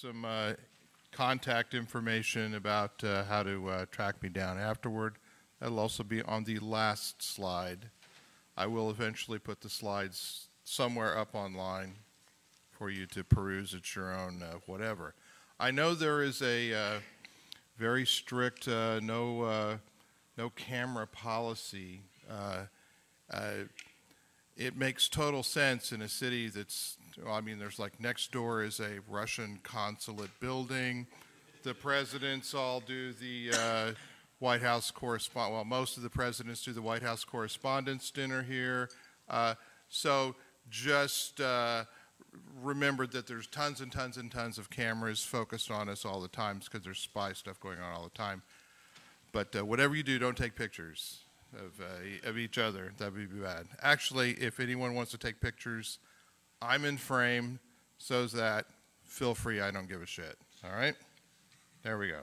some uh, contact information about uh, how to uh, track me down afterward. That'll also be on the last slide. I will eventually put the slides somewhere up online for you to peruse at your own uh, whatever. I know there is a uh, very strict no no camera policy. It makes total sense in a city that's, I mean, there's like next door is a Russian consulate building. The presidents all do the uh, White House correspond. Well, most of the presidents do the White House Correspondents' Dinner here. Uh, so just uh, remember that there's tons and tons and tons of cameras focused on us all the time because there's spy stuff going on all the time. But uh, whatever you do, don't take pictures of, uh, of each other. That would be bad. Actually, if anyone wants to take pictures, I'm in frame, so's that. Feel free, I don't give a shit. All right? There we go.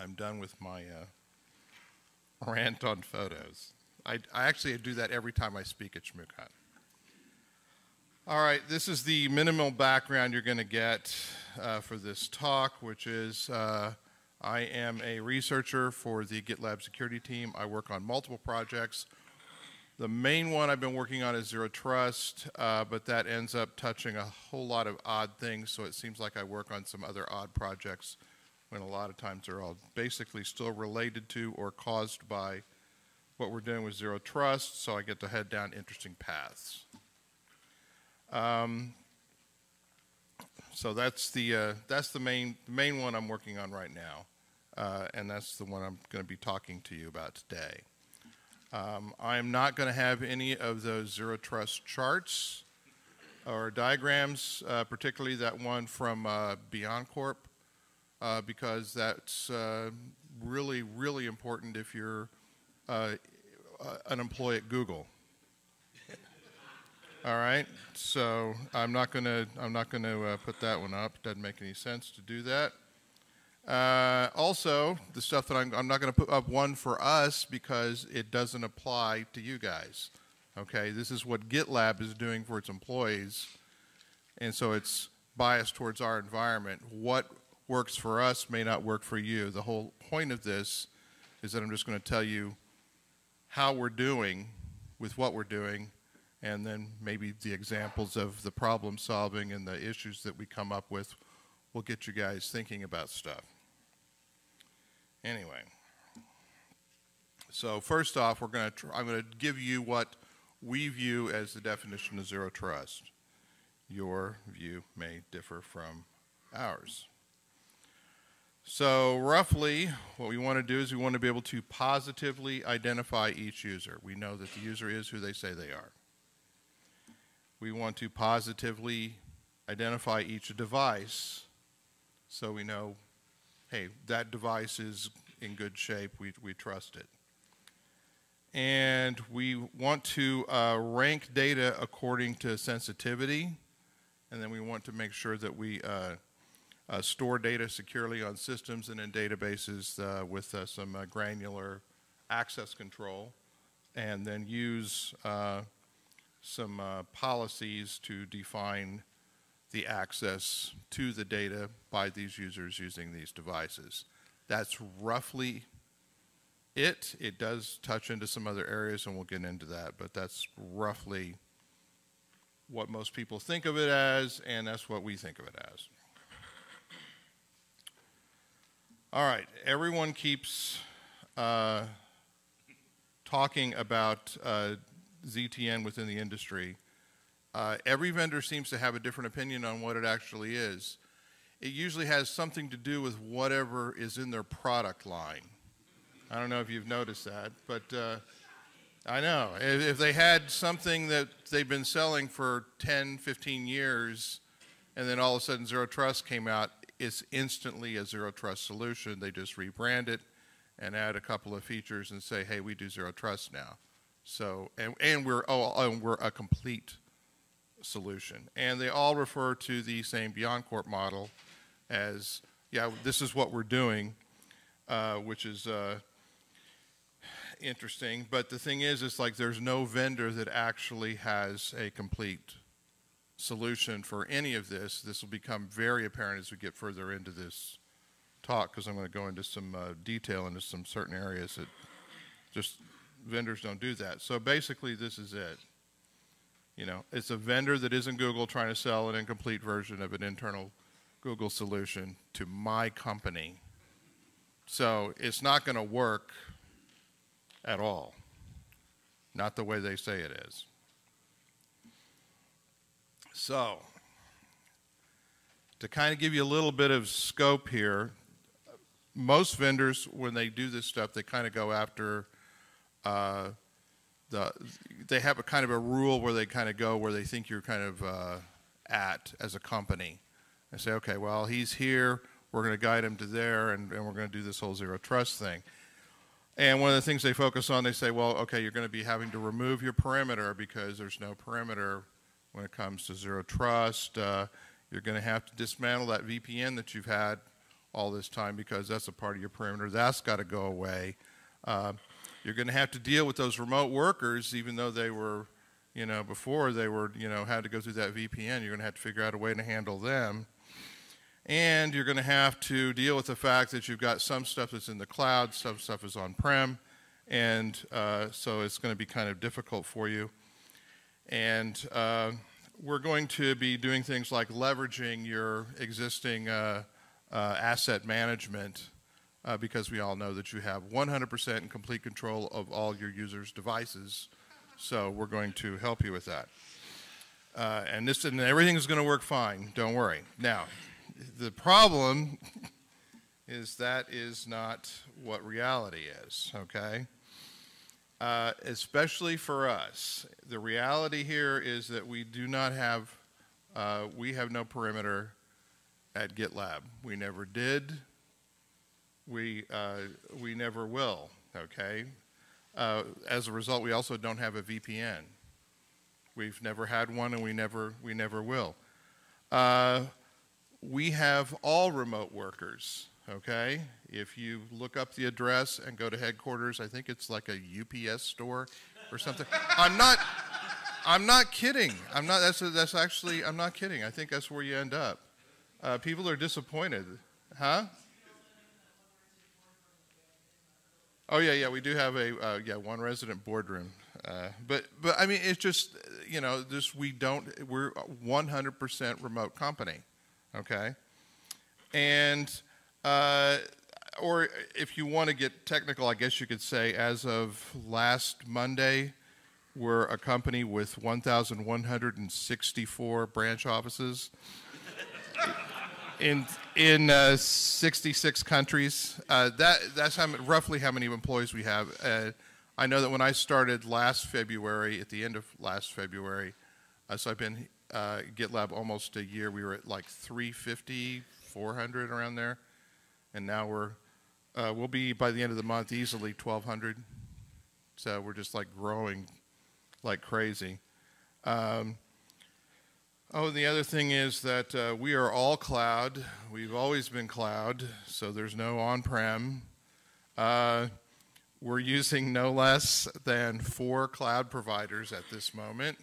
I'm done with my uh, rant on photos. I, I, actually do that every time I speak at ShmooCon. All right, this is the minimal background you're going to get uh, for this talk, which is uh, I am a researcher for the GitLab security team. I work on multiple projects. The main one I've been working on is Zero Trust, uh, but that ends up touching a whole lot of odd things, so it seems like I work on some other odd projects when a lot of times they're all basically still related to or caused by what we're doing with Zero Trust, so I get to head down interesting paths. Um, so that's the, uh, that's the main, main one I'm working on right now, uh, and that's the one I'm going to be talking to you about today. Um, I'm not going to have any of those zero trust charts or diagrams, uh, particularly that one from uh, BeyondCorp, uh, because that's uh, really, really important if you're uh, an employee at Google. All right, so I'm not going to I'm not going to uh, put that one up. Doesn't make any sense to do that. Uh, also, the stuff that I'm, I'm not going to put up one for us because it doesn't apply to you guys. Okay, this is what GitLab is doing for its employees, and so it's biased towards our environment. What works for us may not work for you. The whole point of this is that I'm just going to tell you how we're doing with what we're doing, and then maybe the examples of the problem solving and the issues that we come up with will get you guys thinking about stuff. Anyway, so first off, we're going to I'm going to give you what we view as the definition of zero trust. Your view may differ from ours. So roughly, what we want to do is we want to be able to positively identify each user. We know that the user is who they say they are. We want to positively identify each device so we know hey, that device is in good shape, we, we trust it. And we want to uh, rank data according to sensitivity, and then we want to make sure that we uh, uh, store data securely on systems and in databases uh, with uh, some uh, granular access control, and then use some policies to define the access to the data by these users using these devices. That's roughly it. It does touch into some other areas, and we'll get into that, but that's roughly what most people think of it as, and that's what we think of it as. All right, everyone keeps uh, talking about uh, ZTN within the industry. Uh, every vendor seems to have a different opinion on what it actually is. It usually has something to do with whatever is in their product line. I don't know if you've noticed that, but uh, I know. If, if they had something that they've been selling for 10, 15 years, and then all of a sudden Zero Trust came out, it's instantly a Zero Trust solution. They just rebrand it and add a couple of features and say, hey, we do Zero Trust now. So, and, and we're, oh, and we're a complete solution. And they all refer to the same BeyondCorp model as, yeah, this is what we're doing, uh, which is uh, interesting. But the thing is, it's like there's no vendor that actually has a complete solution for any of this. This will become very apparent as we get further into this talk because I'm going to go into some uh, detail into some certain areas that just vendors don't do that. So basically, this is it. You know, it's a vendor that isn't Google trying to sell an incomplete version of an internal Google solution to my company. So it's not going to work at all. Not the way they say it is. So, to kind of give you a little bit of scope here, most vendors, when they do this stuff, they kind of go after uh, the. They have a kind of a rule where they kind of go where they think you're kind of uh, at as a company. They say, okay, well, he's here. We're going to guide him to there, and, and we're going to do this whole zero trust thing. And one of the things they focus on, they say, well, okay, you're going to be having to remove your perimeter because there's no perimeter when it comes to zero trust. Uh, you're going to have to dismantle that VPN that you've had all this time because that's a part of your perimeter. That's got to go away. Uh, you're going to have to deal with those remote workers, even though they were, you know, before they were, you know, had to go through that VPN. You're going to have to figure out a way to handle them. And you're going to have to deal with the fact that you've got some stuff that's in the cloud, some stuff is on prem, and uh, so it's going to be kind of difficult for you. And uh, we're going to be doing things like leveraging your existing uh, uh, asset management uh, because we all know that you have 100% and complete control of all your users' devices. So we're going to help you with that. Uh, and this and everything is going to work fine. Don't worry. Now, the problem is that is not what reality is. Okay. Uh, especially for us. The reality here is that we do not have, uh, we have no perimeter at GitLab. We never did. We, uh, we never will, okay? Uh, as a result, we also don't have a VPN. We've never had one and we never, we never will. Uh, we have all remote workers okay? If you look up the address and go to headquarters, I think it's like a UPS store or something. I'm not, I'm not kidding. I'm not, that's, that's actually, I'm not kidding. I think that's where you end up. Uh, people are disappointed. Huh? Oh yeah, yeah, we do have a uh, yeah one resident boardroom, uh, but but I mean it's just you know just we don't we're 100% remote company, okay, and uh, or if you want to get technical, I guess you could say, as of last Monday, we're a company with 1,164 branch offices in in uh, 66 countries. Uh, that that's how roughly how many employees we have. Uh, I know that when I started last February, at the end of last February, uh, so I've been uh, GitLab almost a year. We were at like 350, 400 around there and now we're uh, we'll be by the end of the month easily 1,200. So we're just like growing like crazy. Um, oh, and the other thing is that uh, we are all cloud. We've always been cloud, so there's no on-prem. Uh, we're using no less than four cloud providers at this moment.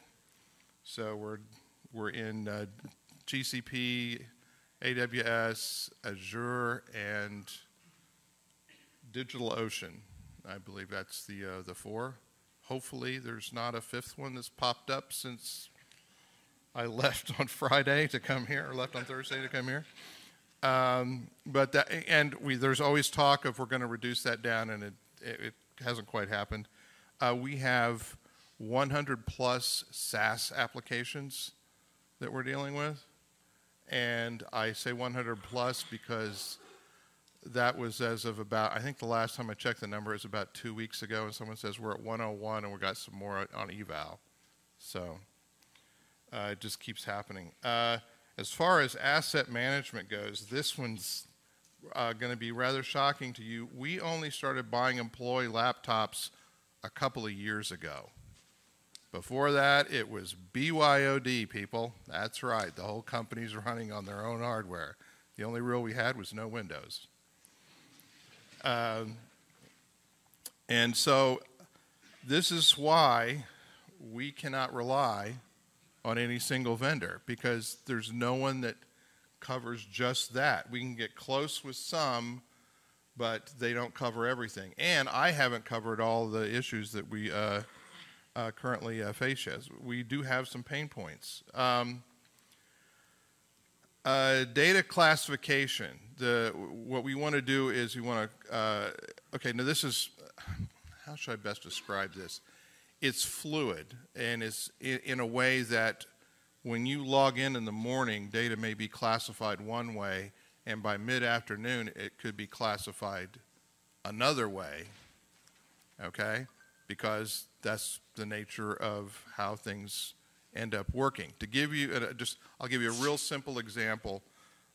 So we're we're in uh, GCP, AWS, Azure, and DigitalOcean. I believe that's the uh, the four. Hopefully, there's not a fifth one that's popped up since I left on Friday to come here, or left on Thursday to come here. Um, but that, and we, there's always talk of we're going to reduce that down, and it, it, it hasn't quite happened. Uh, we have 100 plus SaaS applications that we're dealing with. And I say 100 plus because that was as of about, I think the last time I checked the number is about two weeks ago, and someone says we're at 101 and we got some more on eval. So uh, it just keeps happening. Uh, as far as asset management goes, this one's uh, going to be rather shocking to you. We only started buying employee laptops a couple of years ago. Before that, it was BYOD, people. That's right. The whole company's running on their own hardware. The only rule we had was no Windows. Um, and so, this is why we cannot rely on any single vendor because there's no one that covers just that. We can get close with some, but they don't cover everything. And I haven't covered all the issues that we uh, uh, currently uh, face as. We do have some pain points. Um, uh, data classification. The, what we want to do is we want to, uh, okay, now this is, how should I best describe this? It's fluid and it's in, a way that when you log in in the morning, data may be classified one way, and by mid-afternoon, it could be classified another way, okay? Because that's the nature of how things end up working. To give you, uh, just, I'll give you a real simple example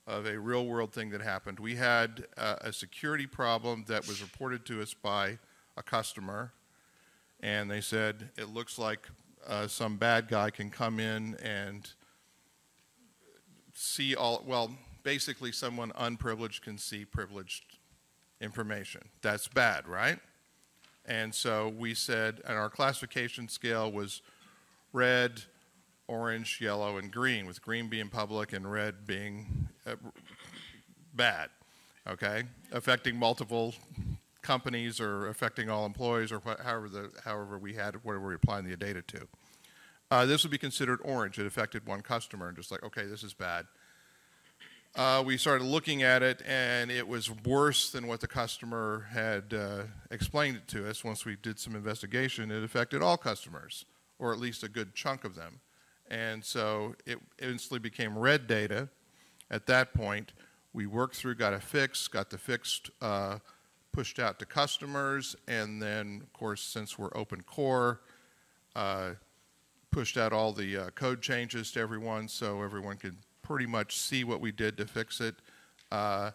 of a real world thing that happened. We had uh, a security problem that was reported to us by a customer, and they said, it looks like uh, some bad guy can come in and see all, well, basically someone unprivileged can see privileged information. That's bad, right? And so we said, and our classification scale was red, orange, yellow, and green, with green being public and red being uh, bad, okay? Affecting multiple companies or affecting all employees or however, the, however we had, whatever we're applying the data to. Uh, this would be considered orange. It affected one customer and just like, okay, this is bad. Uh, we started looking at it and it was worse than what the customer had uh, explained it to us. Once we did some investigation, it affected all customers, or at least a good chunk of them. And so it instantly became red data. At that point, we worked through, got a fix, got the fixed uh, pushed out to customers, and then, of course, since we're open core, uh, pushed out all the uh, code changes to everyone so everyone could pretty much see what we did to fix it. Uh,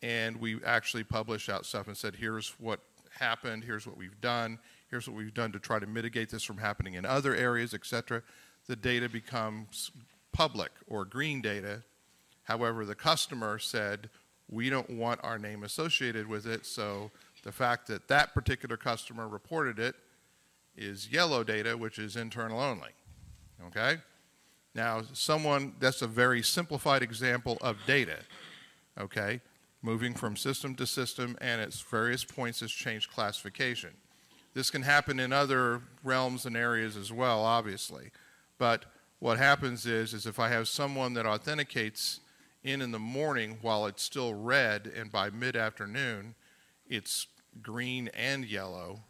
and we actually published out stuff and said, here's what happened, here's what we've done, here's what we've done to try to mitigate this from happening in other areas, et cetera the data becomes public or green data. However, the customer said, we don't want our name associated with it, so the fact that that particular customer reported it is yellow data, which is internal only. Okay? Now, someone, that's a very simplified example of data. Okay? Moving from system to system and at various points has changed classification. This can happen in other realms and areas as well, obviously. But what happens is, is if I have someone that authenticates in in the morning while it's still red, and by mid-afternoon it's green and yellow,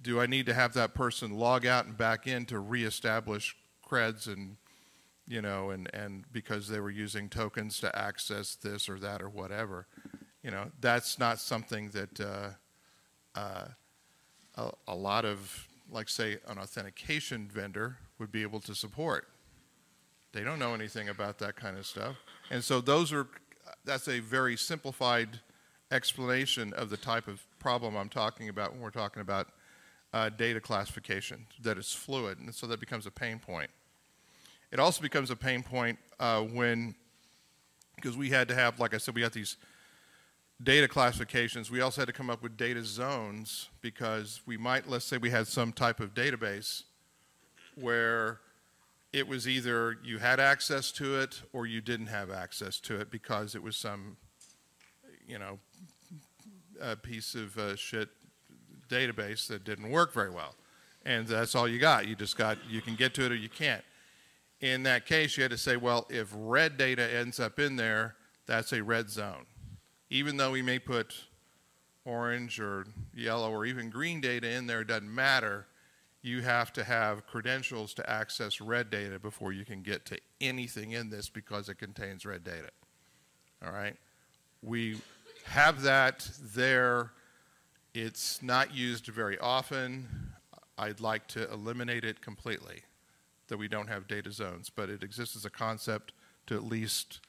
do I need to have that person log out and back in to reestablish creds and you know, and, and because they were using tokens to access this or that or whatever, you know, that's not something that uh, uh, a, a lot of, like say, an authentication vendor would be able to support. They don't know anything about that kind of stuff. And so those are, that's a very simplified explanation of the type of problem I'm talking about when we're talking about uh, data classification, that is fluid, and so that becomes a pain point. It also becomes a pain point uh, when, because we had to have, like I said, we got these data classifications. We also had to come up with data zones because we might, let's say we had some type of database where it was either you had access to it or you didn't have access to it because it was some, you know, piece of uh, shit database that didn't work very well. And that's all you got. You just got, you can get to it or you can't. In that case, you had to say, well, if red data ends up in there, that's a red zone. Even though we may put orange or yellow or even green data in there, it doesn't matter you have to have credentials to access red data before you can get to anything in this because it contains red data. All right? We have that there. It's not used very often. I'd like to eliminate it completely, that we don't have data zones, but it exists as a concept to at least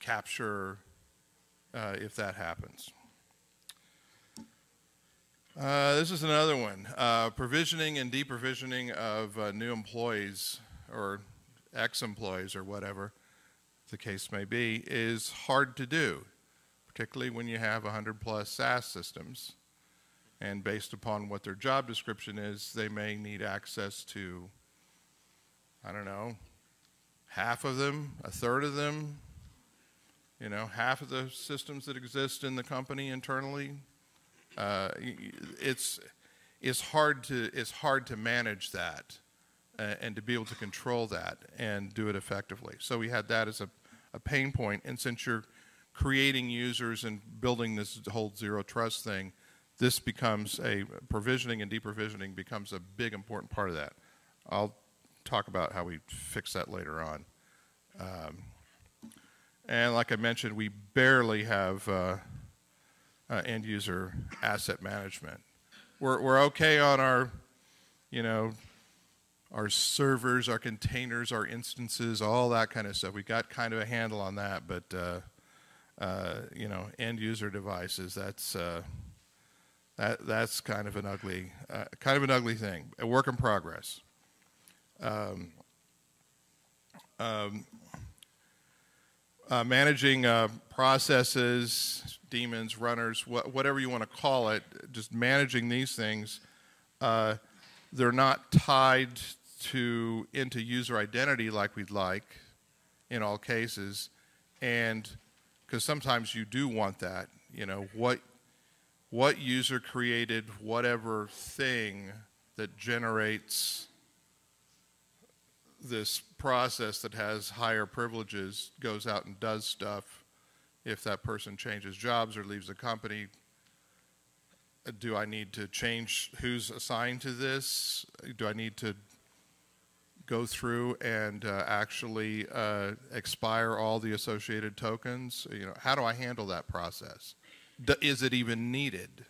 capture uh, if that happens. Uh, this is another one. Uh, provisioning and deprovisioning of uh, new employees or ex-employees or whatever the case may be is hard to do, particularly when you have 100 plus SaaS systems. And based upon what their job description is, they may need access to I don't know, half of them, a third of them, you know, half of the systems that exist in the company internally. Uh, it's it's hard to it's hard to manage that uh, and to be able to control that and do it effectively. So we had that as a, a pain point. And since you're creating users and building this whole zero trust thing, this becomes a provisioning and deprovisioning becomes a big important part of that. I'll talk about how we fix that later on. Um, and like I mentioned, we barely have uh, uh, end user asset management. We're, we're okay on our, you know, our servers, our containers, our instances, all that kind of stuff. We got kind of a handle on that, but uh, uh, you know, end user devices. That's uh, that that's kind of an ugly, uh, kind of an ugly thing. A work in progress. Um, um, uh, managing uh, processes, daemons, runners, wh whatever you want to call it, just managing these things, uh, they're not tied to into user identity like we'd like in all cases, and because sometimes you do want that, you know, what what user created whatever thing that generates this process that has higher privileges goes out and does stuff if that person changes jobs or leaves the company do I need to change who's assigned to this? Do I need to go through and uh, actually uh, expire all the associated tokens? You know, how do I handle that process? Is it even needed,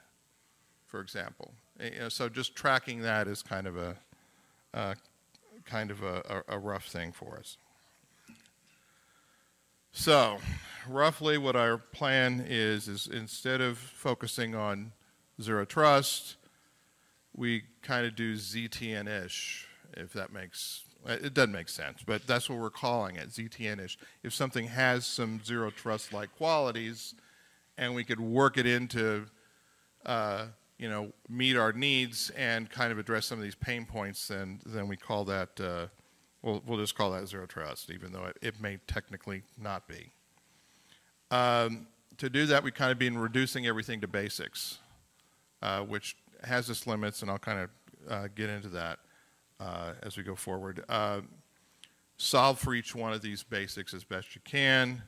for example? You know, so just tracking that is kind of a uh, kind of a, a, a rough thing for us. So, roughly what our plan is, is instead of focusing on zero trust, we kind of do ZTN-ish, if that makes, it doesn't make sense, but that's what we're calling it, ZTN-ish. If something has some zero trust-like qualities, and we could work it into uh, you know, meet our needs and kind of address some of these pain points, then then we call that uh, we'll we'll just call that zero trust, even though it, it may technically not be. Um, to do that, we've kind of been reducing everything to basics, uh, which has its limits, and I'll kind of uh, get into that uh, as we go forward. Uh, solve for each one of these basics as best you can.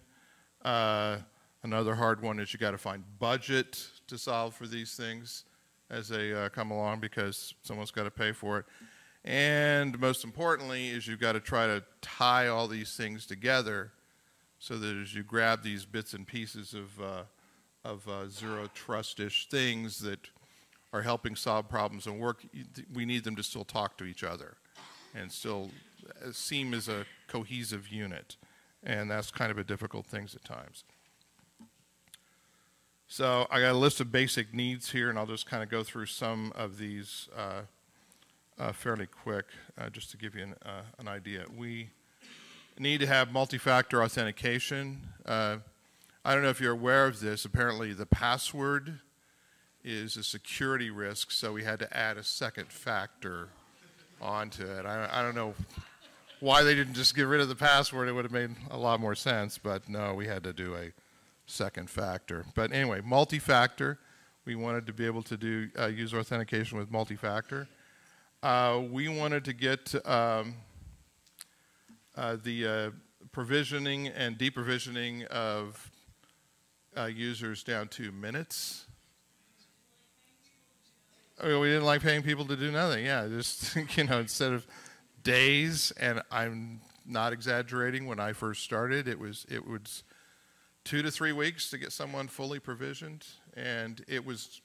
Uh, another hard one is you got to find budget to solve for these things as they uh, come along because someone's got to pay for it. And most importantly is you've got to try to tie all these things together so that as you grab these bits and pieces of, uh, of uh, zero trust-ish things that are helping solve problems and work, we need them to still talk to each other and still uh, seem as a cohesive unit. And that's kind of a difficult thing at times. So I got a list of basic needs here, and I'll just kind of go through some of these uh, uh, fairly quick, uh, just to give you an, uh, an, idea. We need to have multi-factor authentication. Uh, I don't know if you're aware of this. Apparently, the password is a security risk, so we had to add a second factor onto it. I, I don't know why they didn't just get rid of the password. It would have made a lot more sense, but no, we had to do a second factor. But anyway, multi-factor. We wanted to be able to do uh, user authentication with multi-factor. Uh, we wanted to get um, uh, the uh, provisioning and deprovisioning of uh, users down to minutes. I we didn't like paying people to do nothing. Yeah, just you know, instead of days, and I'm not exaggerating. When I first started, it was it was two to three weeks to get someone fully provisioned. And it was,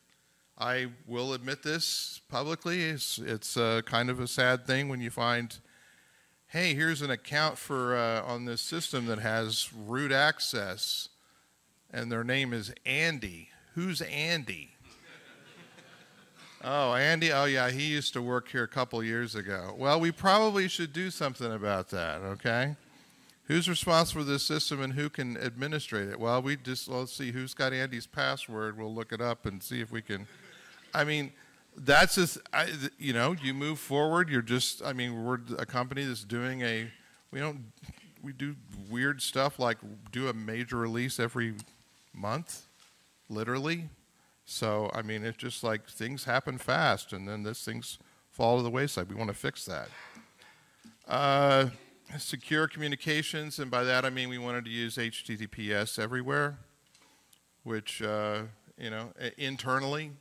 I will admit this publicly, it's, it's uh, kind of a sad thing when you find, hey, here's an account for uh, on this system that has root access, and their name is Andy. Who's Andy? Oh, Andy, oh yeah, he used to work here a couple years ago. Well, we probably should do something about that, okay? Who's responsible for this system and who can administrate it? Well, we just, let's see who's got Andy's password. We'll look it up and see if we can. I mean, that's just, I, you know, you move forward. You're just, I mean, we're a company that's doing a, we don't, we do weird stuff like do a major release every month, literally. So, I mean, it's just like things happen fast and then this things fall to the wayside. We want to fix that. Uh, secure communications, and by that I mean we wanted to use HTTPS everywhere, which, uh, you know, internally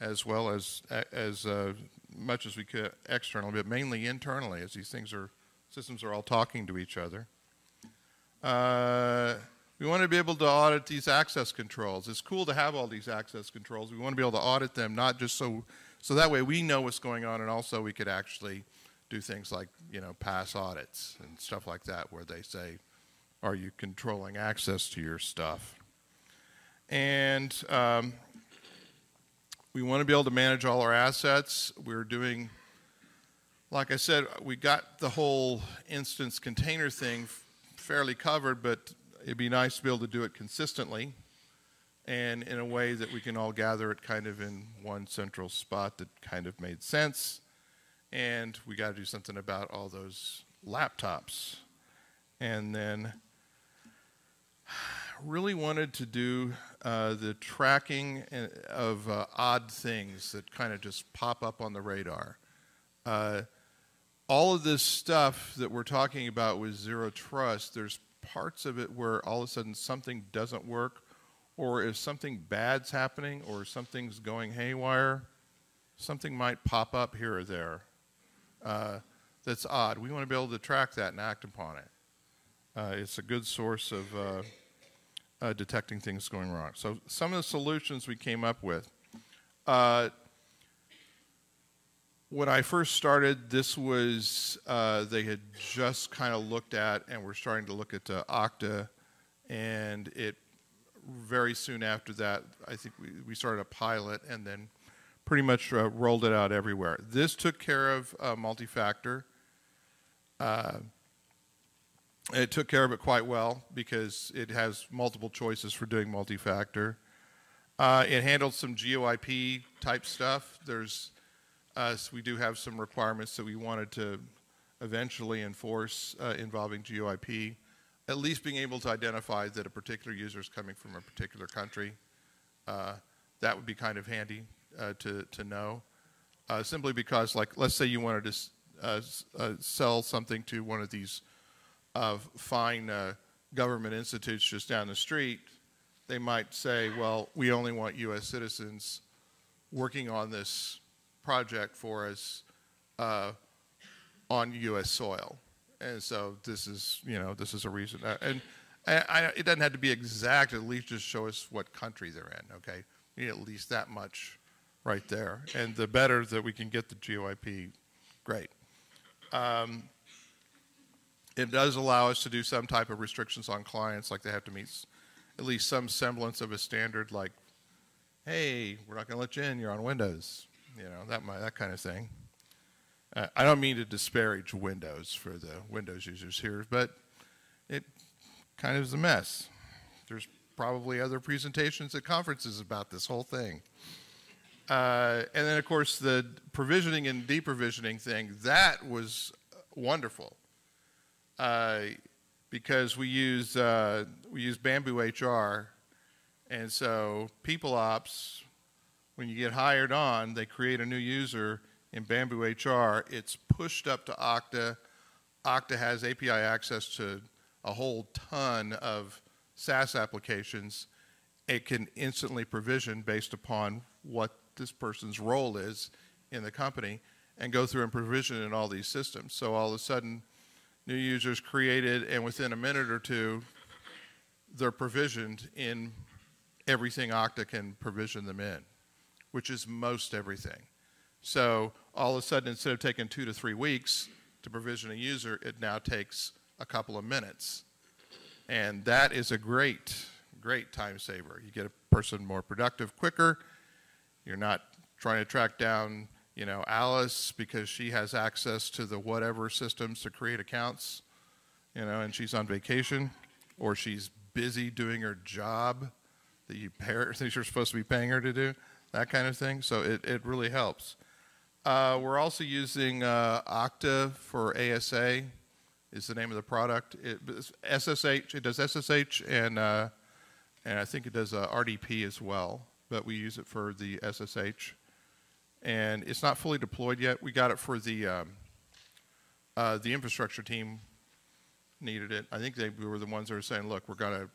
as well as as uh, much as we could externally, but mainly internally, as these things are systems are all talking to each other. Uh, we want to be able to audit these access controls. It's cool to have all these access controls. We want to be able to audit them, not just so so that way we know what's going on, and also we could actually do things like you know pass audits and stuff like that, where they say, "Are you controlling access to your stuff?" And um, we want to be able to manage all our assets. We're doing, like I said, we got the whole instance container thing fairly covered, but it'd be nice to be able to do it consistently and in a way that we can all gather it kind of in one central spot that kind of made sense. And we got to do something about all those laptops. And then really wanted to do uh, the tracking uh, of uh, odd things that kind of just pop up on the radar. Uh, all of this stuff that we're talking about with zero trust, there's parts of it where all of a sudden something doesn't work, or if something bad's happening, or something's going haywire, something might pop up here or there uh, that's odd. We want to be able to track that and act upon it. Uh, it's a good source of uh, detecting things going wrong. So some of the solutions we came up with. Uh, when I first started, this was, uh, they had just kind of looked at and were starting to look at uh, Okta, and it very soon after that, I think we, we started a pilot and then pretty much uh, rolled it out everywhere. This took care of uh, multi-factor. Uh, it took care of it quite well because it has multiple choices for doing multi-factor. Uh, it handled some GeoIP type stuff. There's, uh, we do have some requirements that we wanted to eventually enforce uh, involving GeoIP. At least being able to identify that a particular user is coming from a particular country. Uh, that would be kind of handy uh, to, to know. Uh, simply because, like, let's say you wanted to sell something to one of these of fine uh, government institutes just down the street, they might say, well, we only want U.S. citizens working on this project for us uh, on U.S. soil. And so this is, you know, this is a reason. Uh, and I, I, it doesn't have to be exact, at least just show us what country they're in, okay? Need at least that much right there. And the better that we can get the GeoIP, great. Um, it does allow us to do some type of restrictions on clients, like they have to meet at least some semblance of a standard, like, hey, we're not going to let you in, you're on Windows, you know, that, that kind of thing. Uh, I don't mean to disparage Windows for the Windows users here, but it kind of is a mess. There's probably other presentations at conferences about this whole thing. Uh, and then, of course, the provisioning and deprovisioning thing, that was wonderful uh, because we use uh, we use BambooHR, and so People Ops, when you get hired on, they create a new user in BambooHR. It's pushed up to Okta. Okta has API access to a whole ton of SaaS applications. It can instantly provision based upon what this person's role is in the company and go through and provision in all these systems. So all of a sudden, new users created, and within a minute or two, they're provisioned in everything Okta can provision them in, which is most everything. So all of a sudden, instead of taking two to three weeks to provision a user, it now takes a couple of minutes. And that is a great, great time saver. You get a person more productive quicker. You're not trying to track down you know, Alice, because she has access to the whatever systems to create accounts, you know, and she's on vacation, or she's busy doing her job that you pay her, that you're supposed to be paying her to do. that kind of thing. So it, it really helps. Uh, we're also using uh, Okta for ASA, is the name of the product. It, SSH, it does SSH and, uh, and I think it does uh, RDP as well, but we use it for the SSH. And it's not fully deployed yet. We got it for the, um, uh, the infrastructure team needed it. I think they were the ones that were saying, look, we're got a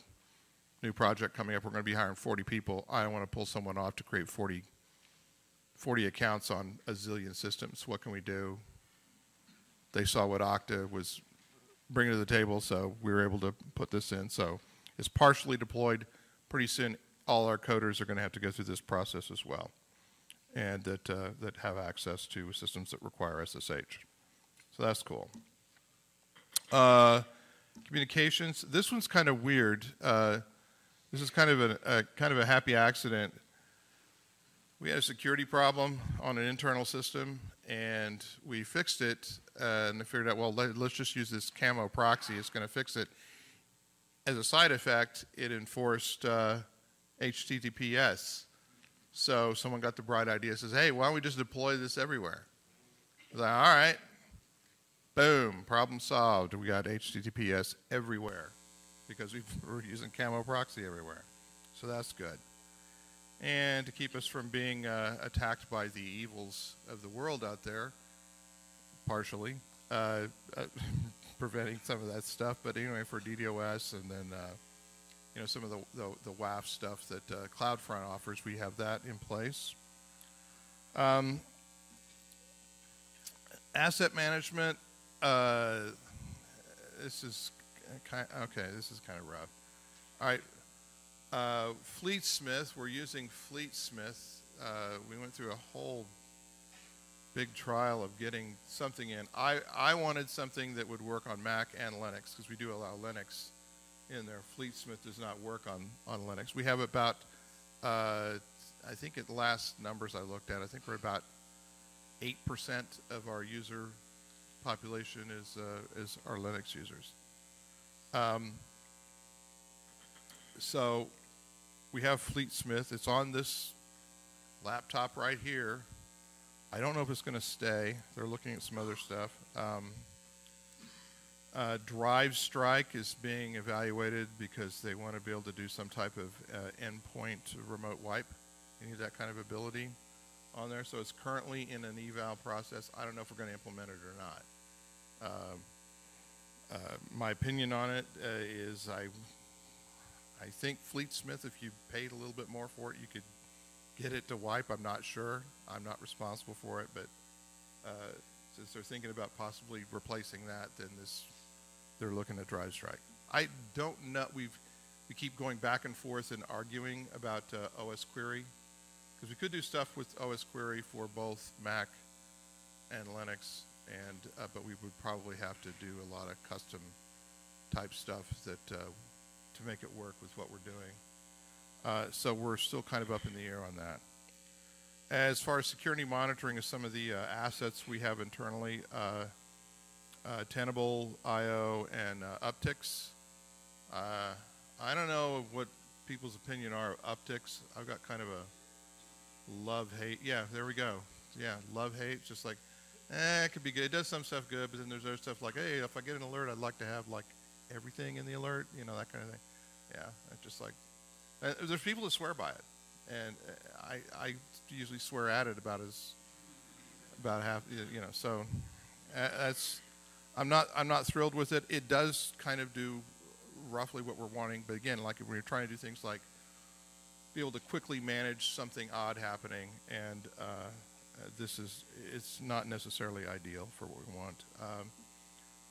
new project coming up. We're going to be hiring 40 people. I want to pull someone off to create 40, 40 accounts on a zillion systems. What can we do? They saw what Okta was bringing to the table, so we were able to put this in. So it's partially deployed. Pretty soon, all our coders are going to have to go through this process as well, and that uh, that have access to systems that require SSH. So that's cool. Uh, communications. This one's kind of weird. Uh, this is kind of a, a, kind of a happy accident. We had a security problem on an internal system, and we fixed it. Uh, and I figured out, well, let, us just use this camo proxy. It's going to fix it. As a side effect, it enforced HTTPS. So someone got the bright idea, says, "Hey, why don't we just deploy this everywhere?" I was like, "All right." Boom, problem solved. We got HTTPS everywhere because we are using Camo Proxy everywhere. So that's good. And to keep us from being uh, attacked by the evils of the world out there, partially, uh, uh, preventing some of that stuff. But anyway, for DDoS and then, uh, you know, some of the, the, the WAF stuff that uh, CloudFront offers, we have that in place. Um, asset management, uh, this is kind of, okay. This is kind of rough. All right, uh, Fleetsmith. We're using Fleetsmith. Uh, we went through a whole big trial of getting something in. I I wanted something that would work on Mac and Linux because we do allow Linux in there. Fleetsmith does not work on on Linux. We have about uh, I think at the last numbers I looked at, I think we're about eight percent of our user population is uh, is our Linux users. Um, so we have Fleetsmith. It's on this laptop right here. I don't know if it's going to stay. They're looking at some other stuff. Um, uh, DriveStrike is being evaluated because they want to be able to do some type of uh, endpoint remote wipe. You need that kind of ability on there. So it's currently in an eval process. I don't know if we're going to implement it or not. Uh, uh, my opinion on it uh, is I, I think Fleetsmith, if you paid a little bit more for it, you could get it to wipe. I'm not sure. I'm not responsible for it, but uh, since they're thinking about possibly replacing that, then this they're looking at DriveStrike. I don't know. We've we keep going back and forth and arguing about uh, osquery because we could do stuff with osquery for both Mac and Linux, and uh, but we would probably have to do a lot of custom type stuff that uh, to make it work with what we're doing. Uh, so we're still kind of up in the air on that. As far as security monitoring of some of the uh, assets we have internally, uh, uh, Tenable.io, and Uptycs. I don't know what people's opinion are of Uptycs. I've got kind of a love hate. Yeah, there we go. Yeah, love hate. Just like eh, it could be good. It does some stuff good, but then there's other stuff like, hey, if I get an alert, I'd like to have like everything in the alert, you know, that kind of thing. Yeah, just like uh, there's people that swear by it, and uh, I I usually swear at it about as about half, you know. So uh, that's I'm not I'm not thrilled with it. It does kind of do roughly what we're wanting, but again, like if we're trying to do things like be able to quickly manage something odd happening and uh, uh, this is it's not necessarily ideal for what we want. Um,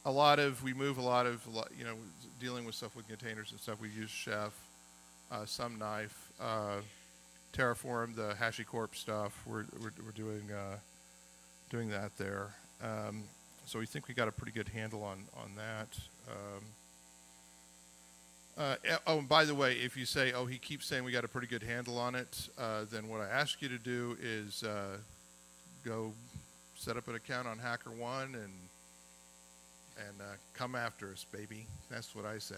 a lot of we move a lot of you know dealing with stuff with containers and stuff. We use Chef, uh, some knife, uh, Terraform, the HashiCorp stuff. We're we're, we're doing uh, doing that there. Um, so we think we got a pretty good handle on on that. Um, uh, eh, oh, and by the way, if you say, "Oh, he keeps saying we got a pretty good handle on it," uh, then what I ask you to do is uh, go set up an account on HackerOne and and uh, come after us, baby. That's what I say.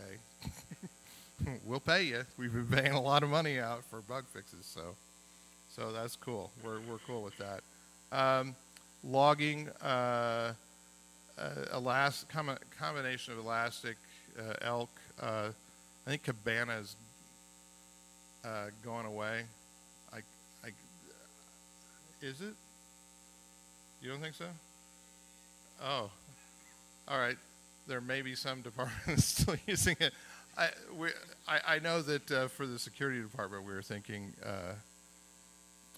we'll pay you. We've been paying a lot of money out for bug fixes, so So that's cool. We're, we're cool with that. Um, logging, uh, uh, elas- com- combination of elastic, uh, elk. Uh, I think Kibana uh, going away. I, I, is it? You don't think so? Oh, all right. There may be some departments still using it. I, we, I, I know that uh, for the security department, we were thinking uh,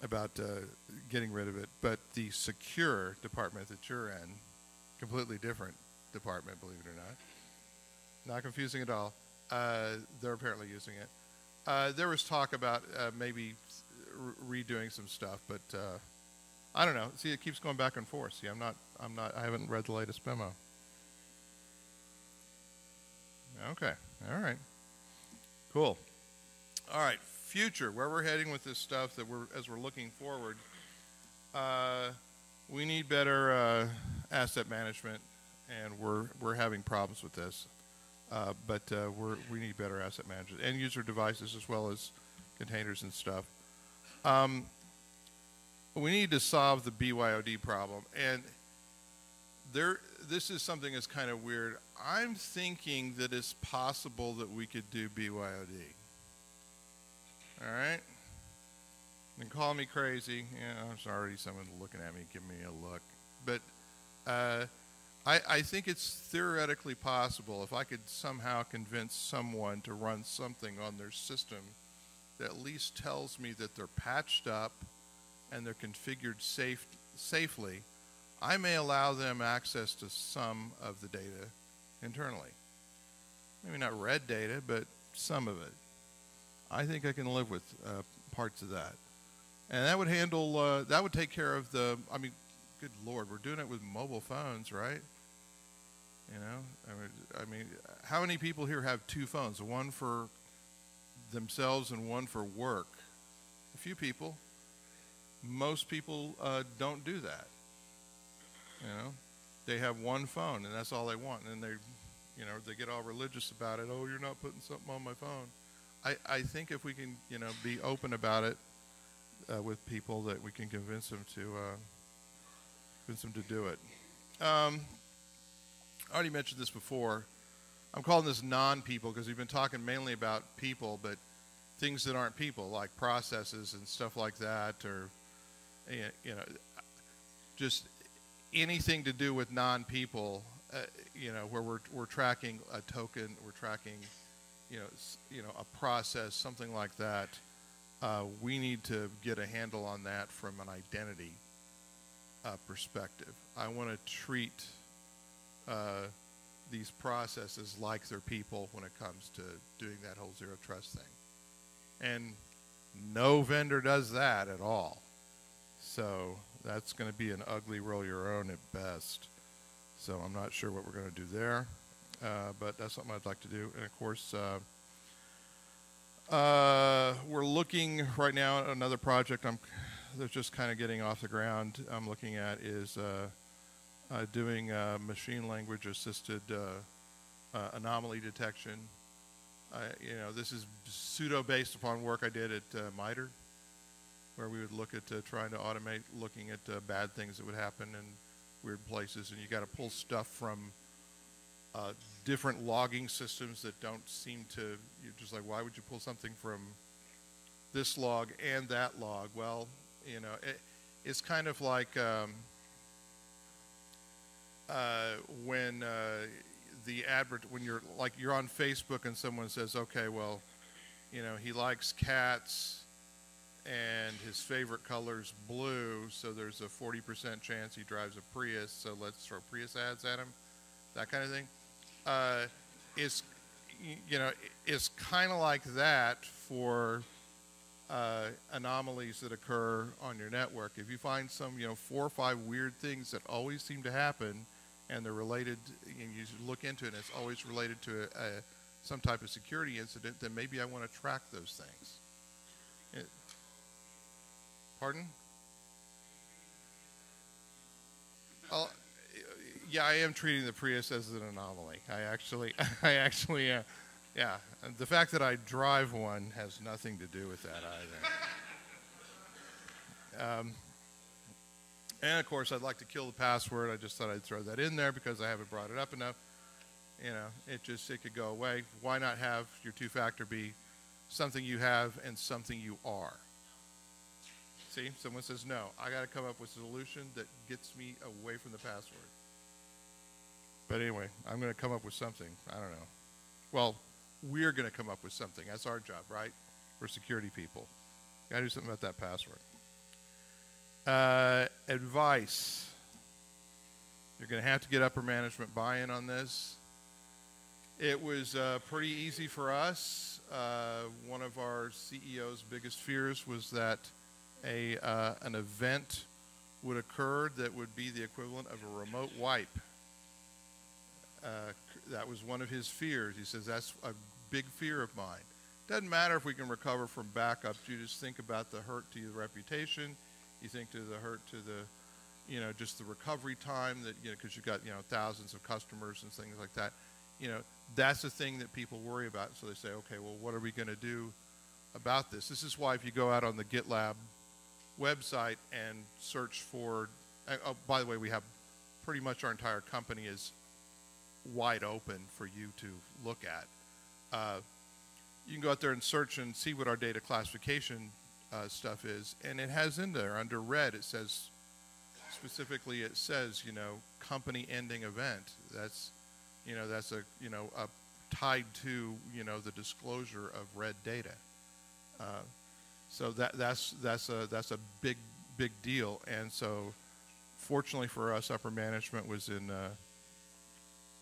about uh, getting rid of it, but the secure department that you're in, completely different department, believe it or not. Not confusing at all. Uh, they're apparently using it. Uh, there was talk about uh, maybe re- redoing some stuff, but uh, I don't know. See, it keeps going back and forth. See, I'm not, I'm not, I haven't read the latest memo. Okay, all right, cool. All right, future, where we're heading with this stuff that we're as we're looking forward. Uh, we need better uh, asset management, and we're we're having problems with this. Uh, but uh, we're, we need better asset management, end user devices as well as containers and stuff. Um, we need to solve the BYOD problem, and there. This is something that's kind of weird. I'm thinking that it's possible that we could do BYOD. All right. And call me crazy. Yeah, there's already someone looking at me, giving me a look. But uh, I, I think it's theoretically possible if I could somehow convince someone to run something on their system that at least tells me that they're patched up and they're configured safe, safely, I may allow them access to some of the data internally. Maybe not red data, but some of it. I think I can live with uh, parts of that. And that would handle, uh, that would take care of the, I mean, good Lord, we're doing it with mobile phones, right? You know, I mean, I mean, how many people here have two phones? One for themselves and one for work? A few people. Most people uh, don't do that. You know, they have one phone and that's all they want, and they, you know, they get all religious about it. Oh, you're not putting something on my phone. I, I think if we can, you know, be open about it uh, with people, that we can convince them to uh, convince them to do it. Um, I already mentioned this before. I'm calling this non-people because we've been talking mainly about people, but things that aren't people, like processes and stuff like that, or you know, just anything to do with non-people. Uh, you know, where we're we're tracking a token, we're tracking, you know, you know, a process, something like that. Uh, we need to get a handle on that from an identity uh, perspective. I want to treat uh, these processes like they're people when it comes to doing that whole zero trust thing. And no vendor does that at all. So that's going to be an ugly roll your own at best. So I'm not sure what we're going to do there. Uh, but that's something I'd like to do. And of course, uh, uh, we're looking right now at another project I'm that's just kind of getting off the ground. I'm looking at is uh, uh, doing uh, machine language assisted anomaly detection. you know, this is pseudo based upon work I did at MITRE, where we would look at trying to automate looking at bad things that would happen in weird places, and you got to pull stuff from uh, different logging systems that don't seem to, you're just like, why would you pull something from this log and that log? Well, you know, it, it's kind of like um, uh, when uh, the advert, when you're like, you're on Facebook and someone says, okay, well, you know, he likes cats and his favorite color is blue, so there's a 40% chance he drives a Prius, so let's throw Prius ads at him, that kind of thing. Uh, you know, is kind of like that for uh, anomalies that occur on your network. If you find some, you know, four or five weird things that always seem to happen, and they're related, and you look into it, and it's always related to a, a, some type of security incident, then maybe I want to track those things. It, pardon? I'll, yeah, I am treating the Prius as an anomaly. I actually, I actually, uh, yeah. The fact that I drive one has nothing to do with that either. Um, and of course, I'd like to kill the password. I just thought I'd throw that in there because I haven't brought it up enough. You know, it just it could go away. Why not have your two-factor be something you have and something you are? See, someone says no. I got to come up with a solution that gets me away from the password. But anyway, I'm going to come up with something. I don't know. Well, we're going to come up with something. That's our job, right? We're security people. Got to do something about that password. Uh, advice. You're going to have to get upper management buy-in on this. It was uh, pretty easy for us. Uh, one of our CEO's biggest fears was that a uh, an event would occur that would be the equivalent of a remote wipe. Uh, that was one of his fears. He says that's a big fear of mine. Doesn't matter if we can recover from backups. You just think about the hurt to your reputation. You think to the hurt to the, you know, just the recovery time that you know because you've got you know thousands of customers and things like that. You know, that's the thing that people worry about. So they say, okay, well, what are we going to do about this? This is why if you go out on the GitLab website and search for, oh, by the way, we have pretty much our entire company is wide open for you to look at. Uh, you can go out there and search and see what our data classification uh, stuff is, and it has in there under red. It says specifically, it says you know company ending event. That's you know that's a you know a tied to you know the disclosure of red data. Uh, so that that's that's a that's a big big deal, and so fortunately for us, upper management was in uh,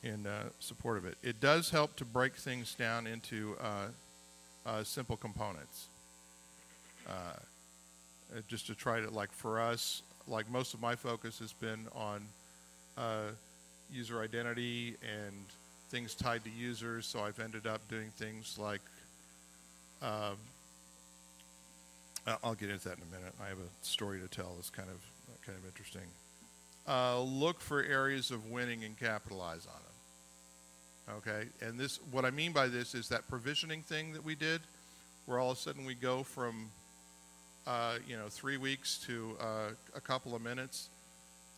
in uh, support of it. It does help to break things down into uh, uh simple components. Uh, just to try to like for us, like most of my focus has been on user identity and things tied to users. So I've ended up doing things like um, I'll get into that in a minute. I have a story to tell that's kind of kind of interesting. Uh, look for areas of winning and capitalize on them. Okay, and this what I mean by this is that provisioning thing that we did, where all of a sudden we go from uh, you know three weeks to uh, a couple of minutes.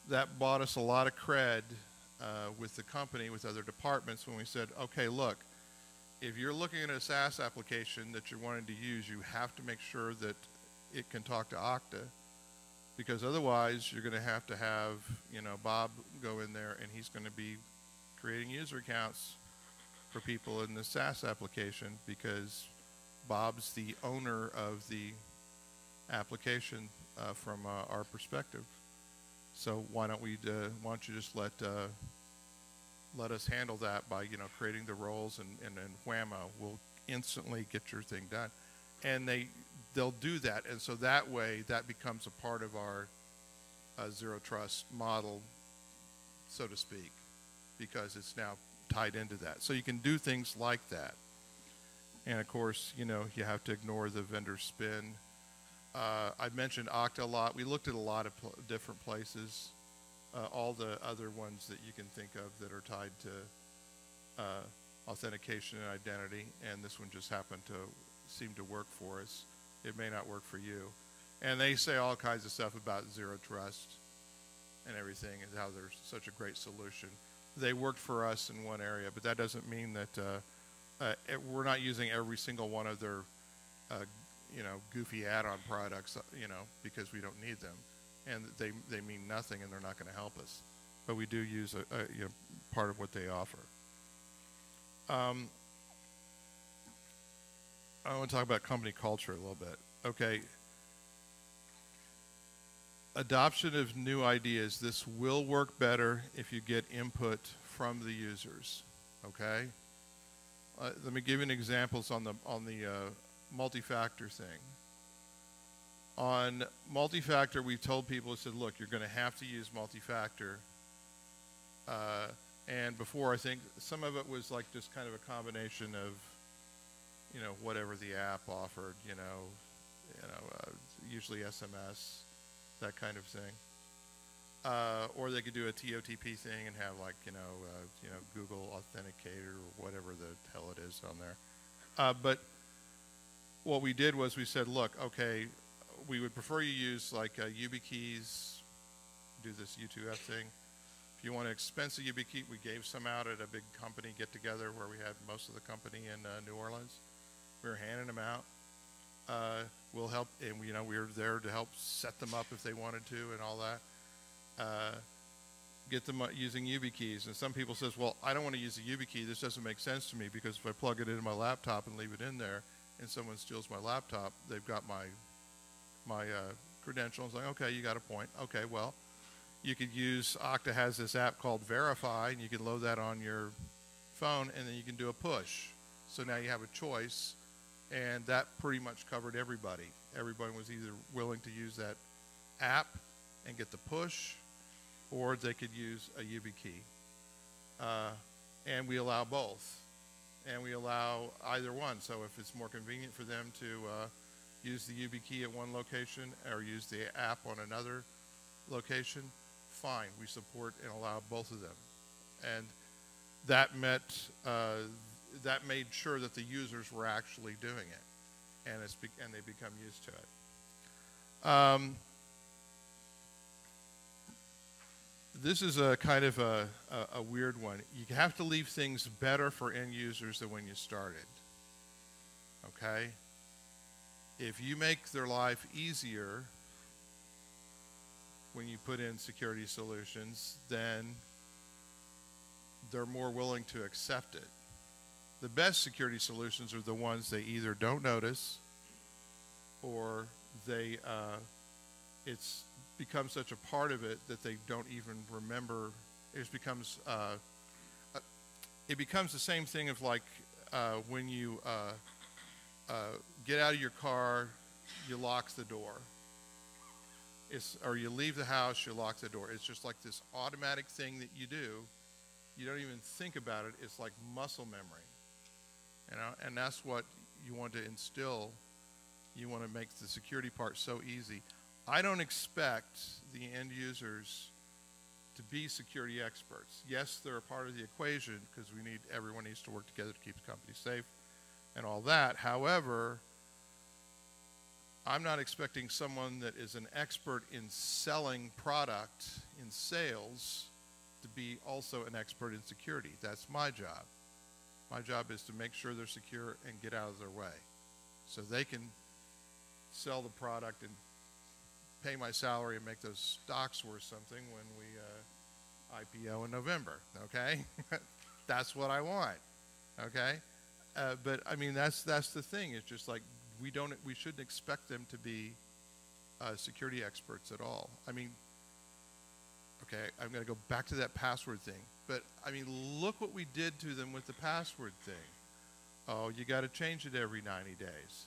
That bought us a lot of cred uh, with the company, with other departments, when we said, okay, look, if you're looking at a SaaS application that you're wanting to use, you have to make sure that it can talk to Okta because otherwise you're going to have to have you know Bob go in there and he's going to be creating user accounts for people in the SaaS application because Bob's the owner of the application uh, from uh, our perspective. So why don't we uh, why don't you just let uh, let us handle that by you know creating the roles and and, and whammo we'll instantly get your thing done. And they they'll do that, and so that way that becomes a part of our uh, zero trust model, so to speak, because it's now tied into that. So you can do things like that, and of course, you know, you have to ignore the vendor spin. Uh, I mentioned Okta a lot. We looked at a lot of pl- different places, uh, all the other ones that you can think of that are tied to uh, authentication and identity, and this one just happened to seem to work for us it may not work for you. And they say all kinds of stuff about zero trust and everything and how there's such a great solution. They worked for us in one area, but that doesn't mean that uh, uh, it, we're not using every single one of their, uh, you know, goofy add-on products, uh, you know, because we don't need them, and they they mean nothing and they're not going to help us. But we do use a, a you know, part of what they offer. Um, I want to talk about company culture a little bit. Okay. Adoption of new ideas. This will work better if you get input from the users. Okay. Uh, let me give you an examples on the on the uh, multi-factor thing. On multi-factor, we've told people, we said, look, you're going to have to use multi-factor. Uh, and before, I think some of it was like just kind of a combination of you know, whatever the app offered, you know, you know, uh, usually SMS, that kind of thing. Uh, or they could do a TOTP thing and have like, you know, uh, you know, Google Authenticator or whatever the hell it is on there. Uh, but what we did was we said, look, okay, we would prefer you use like uh, YubiKeys, do this U2F thing. If you want an expensive YubiKey, we gave some out at a big company get together where we had most of the company in uh, New Orleans. We were handing them out. Uh, we'll help, and you know, we were there to help set them up if they wanted to and all that. Uh, get them using YubiKeys. And some people says, well, I don't want to use a YubiKey. This doesn't make sense to me because if I plug it into my laptop and leave it in there, and someone steals my laptop, they've got my my uh, credentials. Like, okay, you got a point. Okay, well, you could use Okta has this app called Verify, and you can load that on your phone, and then you can do a push. So now you have a choice, and that pretty much covered everybody. Everybody was either willing to use that app and get the push, or they could use a YubiKey. Uh, and we allow both. And we allow either one. So if it's more convenient for them to uh, use the YubiKey at one location or use the app on another location, fine. We support and allow both of them. And that met, uh, that made sure that the users were actually doing it. And, it's and they become used to it. Um, this is a kind of a, a, a, weird one. You have to leave things better for end users than when you started. Okay? If you make their life easier when you put in security solutions, then they're more willing to accept it. The best security solutions are the ones they either don't notice or they uh, it's becomes such a part of it that they don't even remember. It becomes uh, uh, it becomes the same thing of like uh, when you uh, uh, get out of your car, you lock the door. It's, or you leave the house, you lock the door. It's just like this automatic thing that you do. You don't even think about it. It's like muscle memory, you know. And that's what you want to instill. You want to make the security part so easy. I don't expect the end users to be security experts. Yes, they're a part of the equation because we need everyone needs to work together to keep the company safe and all that. However, I'm not expecting someone that is an expert in selling product in sales to be also an expert in security. That's my job. My job is to make sure they're secure and get out of their way so they can sell the product and pay my salary and make those stocks worth something when we uh, IPO in November. Okay, that's what I want. Okay, uh, but I mean that's that's the thing. It's just like we don't we shouldn't expect them to be uh, security experts at all. I mean, okay, I'm going to go back to that password thing. But I mean, look what we did to them with the password thing. Oh, you got to change it every 90 days.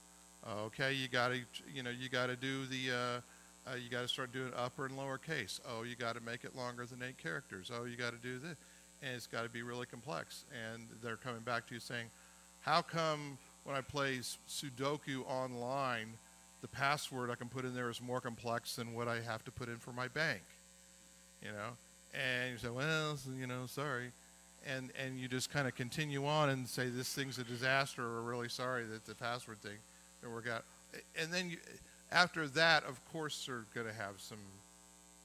Okay, you got to you know you got to do the uh, uh, you got to start doing upper and lower case. Oh, you got to make it longer than eight characters. Oh, you got to do this. And it's got to be really complex. And they're coming back to you saying, how come when I play Sudoku online, the password I can put in there is more complex than what I have to put in for my bank? You know? And you say, well, you know, sorry. And, and you just kind of continue on and say, this thing's a disaster, or really sorry that the password thing didn't work out. And then you, after that, of course, they're going to have some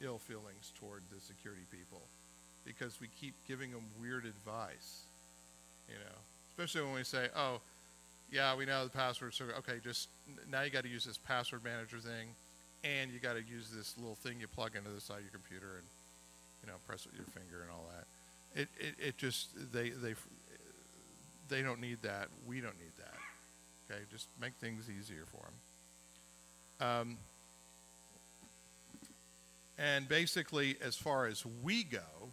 ill feelings toward the security people because we keep giving them weird advice, you know, especially when we say, oh, yeah, we know the password. So, okay, just now you got to use this password manager thing and you got to use this little thing you plug into the side of your computer and, you know, press with your finger and all that. It, it, it just, they, they, they don't need that. We don't need that. Okay, just make things easier for them. Um, and basically, as far as we go,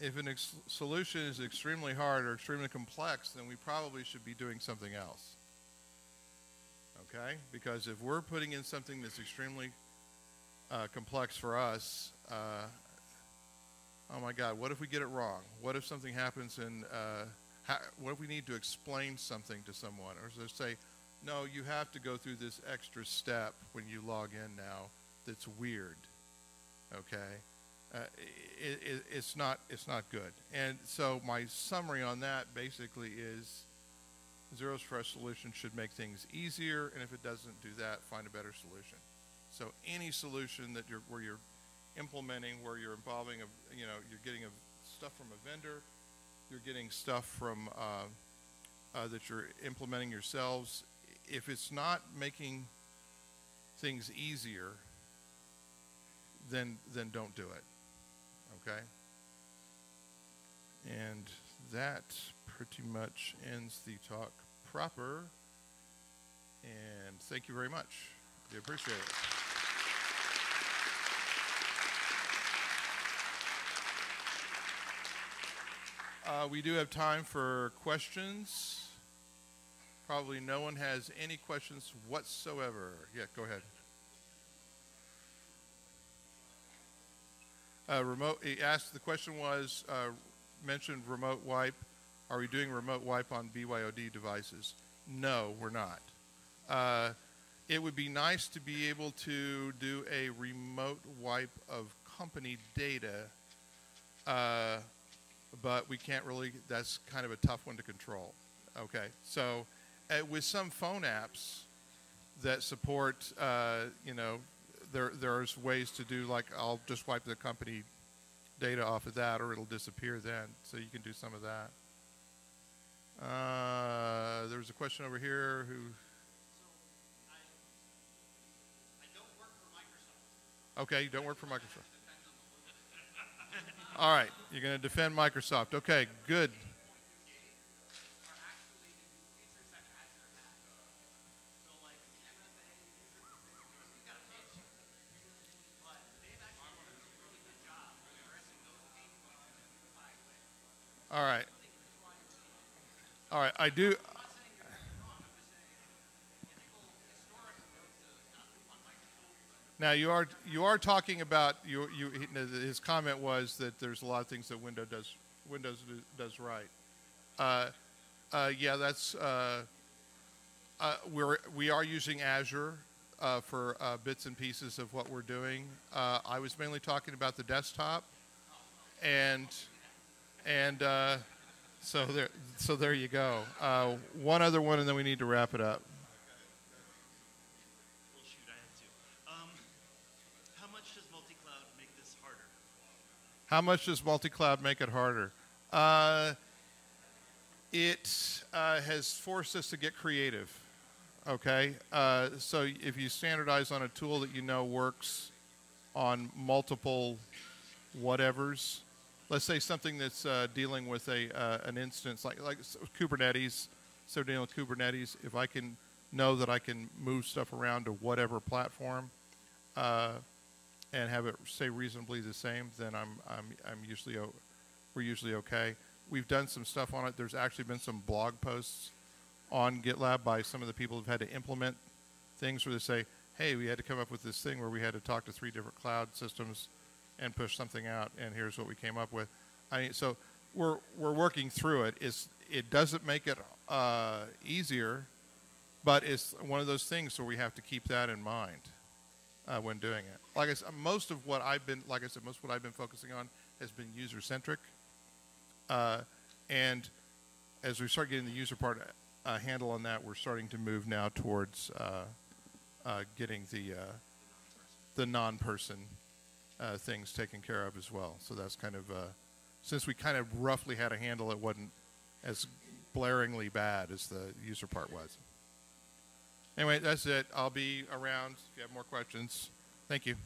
if a ex- solution is extremely hard or extremely complex, then we probably should be doing something else. Okay? Because if we're putting in something that's extremely uh, complex for us, uh, oh my God, what if we get it wrong? What if something happens and uh, ha- what if we need to explain something to someone? Or say, no, you have to go through this extra step when you log in now that's weird. Okay? Uh, it, it, it's not it's not good. And so my summary on that basically is Zero Trust solution should make things easier, and if it doesn't do that, find a better solution. So any solution that you're, where you're implementing, where you're involving, a, you know, you're getting a, stuff from a vendor, you're getting stuff from, uh, uh, that you're implementing yourselves, if it's not making things easier, then, then don't do it, okay? And that pretty much ends the talk proper. And thank you very much. We appreciate it. Uh, we do have time for questions. Probably no one has any questions whatsoever. Yeah, go ahead. Uh, remote. He asked. The question was uh, mentioned remote wipe. Are we doing remote wipe on BYOD devices? No, we're not. It would be nice to be able to do a remote wipe of company data, uh, but we can't really. That's kind of a tough one to control. Okay, so uh, with some phone apps that support, uh, you know, there there's ways to do like I'll just wipe the company data off of that, or it'll disappear then. So you can do some of that. Uh, there was a question over here who. Okay, you don't work for Microsoft. All right, you're going to defend Microsoft. Okay, good. All right. All right, I do. Now you are you are talking about you you his comment was that there's a lot of things that Windows does Windows does right. Uh, uh, yeah, that's uh, uh, we're we are using Azure uh, for uh, bits and pieces of what we're doing. I was mainly talking about the desktop, and and so there so there you go. One other one, and then we need to wrap it up. Well, shoot, I had to. Um, how much does multi-cloud make this harder? How much does multi-cloud make it harder? Uh, it uh, has forced us to get creative. Okay, uh, so if you standardize on a tool that you know works on multiple whatevers, let's say something that's uh, dealing with a uh, an instance like like Kubernetes. So dealing with Kubernetes, if I can know that I can move stuff around to whatever platform, uh, and have it stay reasonably the same, then I'm I'm I'm usually we're usually okay. We've done some stuff on it. There's actually been some blog posts on GitLab by some of the people who've had to implement things where they say, "Hey, we had to come up with this thing where we had to talk to three different cloud systems and push something out, and here's what we came up with." I mean, so we're we're working through it. It's it doesn't make it uh, easier, but it's one of those things where we have to keep that in mind uh, when doing it. Like I said, most of what I've been, like I said, most of what I've been focusing on has been user centric, uh, and as we start getting the user part uh, handle on that, we're starting to move now towards uh, uh, getting the uh, the non-person uh, things taken care of as well. So that's kind of since we kind of roughly had a handle, it wasn't as blaringly bad as the user part was. Anyway, that's it. I'll be around if you have more questions. Thank you.